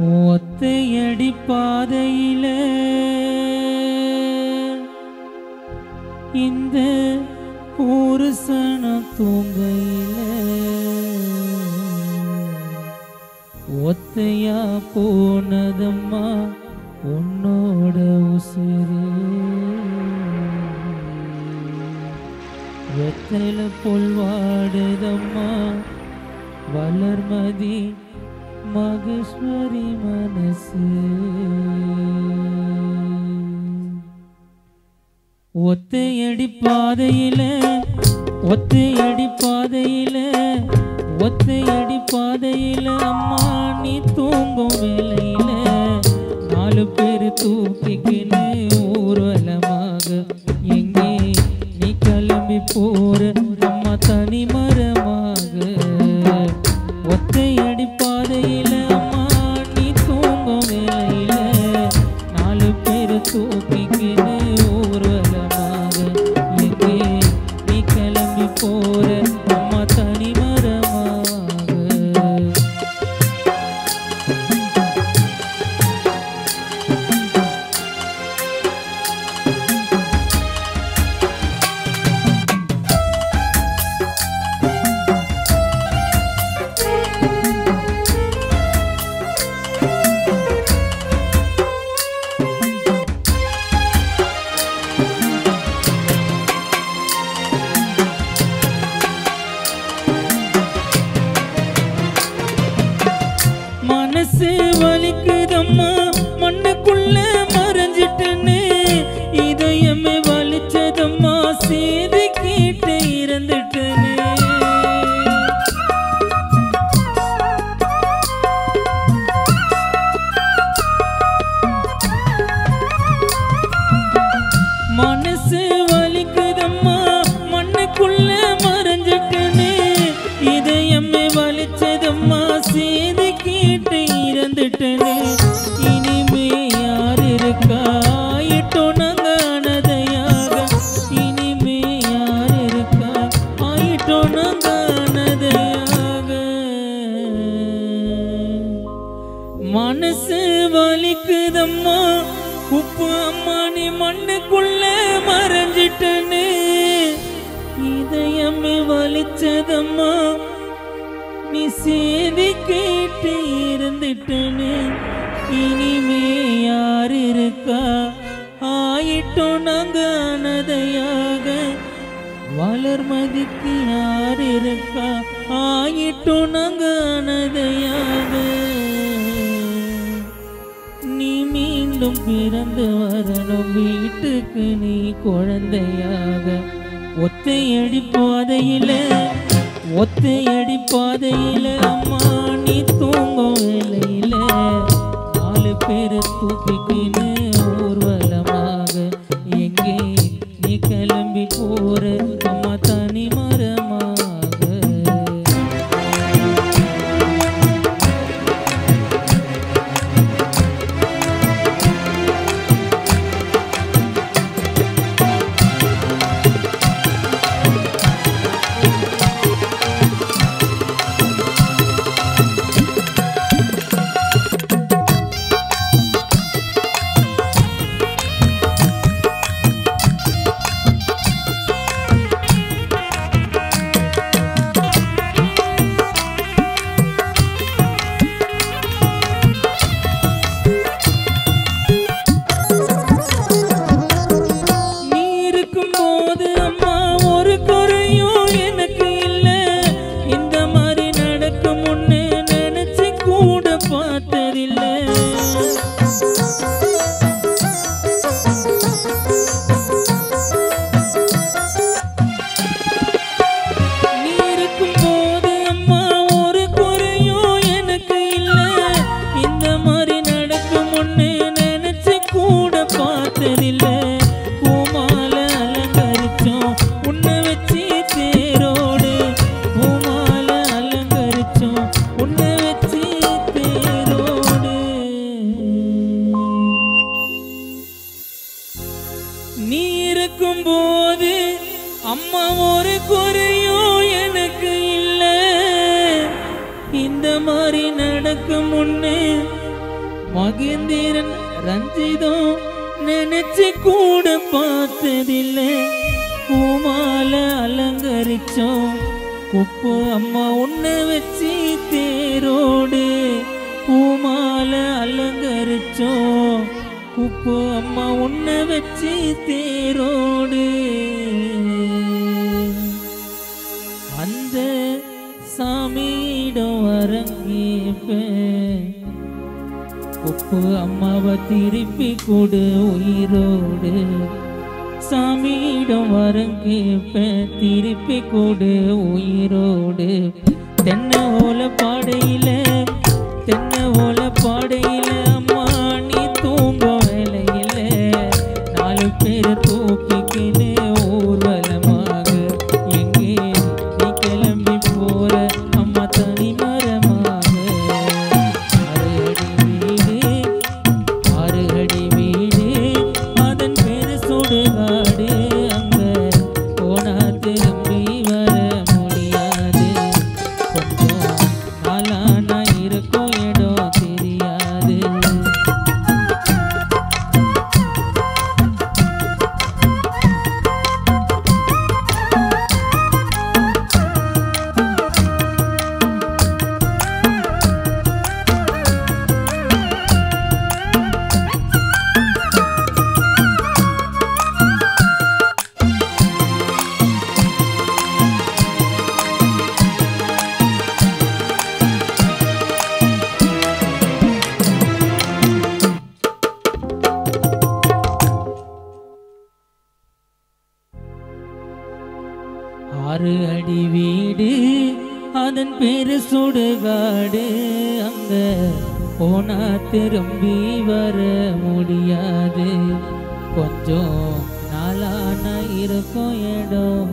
ஒத்தையடி பாதையில. இந்த ஒரு சன தூங்கையில. ஒத்தையா போனதம்மா உன்னோட உசுரு வெத்தல பொல்வாடுதம்மா வளர்மதி மகேஸ்வரி மனசு. ஒத்தையடி பாதையில ஒத்தையடி பாதையில ஒத்தையடி பாதையில அம்மா நீ தூங்கும் வேலையில நாலு பேர் தூக்கிக்கின்னு ஊர்வலமாக எங்கே நீ கிளம்பி போற? அம்மா தனி மரமாக அம்மா மண்ணுக்குள்ள மறைஞ்சிட்டேன்னு இதயமே வலிச்சதம்மா சேது கேட்டு இறந்துட்டுன்னு மனசு வலிக்குதம்மா மண்ணுக்குள்ள மறைஞ்சிட்டுன்னு இதயமே வலிச்சதம்மா சேதி கேட்டு இறந்துட்டேன்னு மனசு வலிக்குதம்மா. உப்பு அம்மா நீ மண்ணுக்குள்ள மறைஞ்சிட்டனு. இதயமே வலிச்சதம்மா. நீ சேதி கேட்டு இருந்துட்டனு. இனிமே யார் இருக்கா? ஆயிட்டோம் நாங்க அனதையாக. வளர்மதிக்கு யார் இருக்கா? ஆயிட்டோம் நாங்க அனதையாக. மீண்டும் பிறந்து வரணும். வீட்டுக்கு நீ குழந்தையாக. ஒத்தையடி பாதையில ஒத்தையடி பாதையில அம்மா நீ தூங்கும் வேலையில நாலு பேரை தூக்கிக்கினு அம்மா ஒரு குறையும் எனக்கு இல்லை. இந்த மாதிரி நடக்கும் முன்னே மகேந்திரன் ரஞ்சிதம் நினைச்சு கூட பார்த்ததில்ல. பூமால அலங்கரிச்சோம். உப்பு அம்மா உன்னை வச்சு தேரோடு. பூமால அலங்கரிச்சோம். உப்பு அம்மா உன்னை வச்சு தேரோடு. சுவாமியிடம் வரங்கேப்பேன் ஒப்பு அம்மாவை திருப்பி கொடு உயிரோடு. சாமியிடம் வரம் திருப்பி கொடு உயிரோடு. தென்ன ஓல பாடையில ஆறு அடி வீடு அதன் பேரு சுடுகாடு. அங்க போனா திரும்பி வர முடியாது. கொஞ்சம் நாளான இருக்கும் இடம்